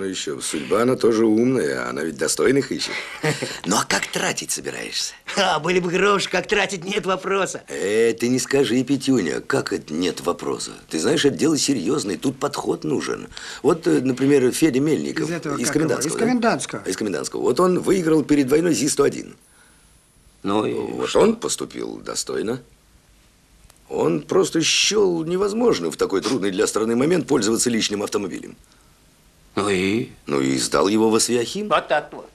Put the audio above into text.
ну еще, судьба, она тоже умная, она ведь достойных ищет. Ну а как тратить собираешься? А, были бы гроши, как тратить, нет вопроса. Э, ты не скажи, Петюня, как это нет вопроса? Ты знаешь, это дело серьезное, тут подход нужен. Вот, э, например, Федя Мельников. Из этого, из комендантского. из да? комендантского. Из комендантского. Вот он выиграл перед войной ЗИС-101. Ну и Вот он поступил достойно. Он просто счел невозможным в такой трудный для страны момент пользоваться личным автомобилем. Ну и? Ну и сдал его в Освяхим. Вот так вот.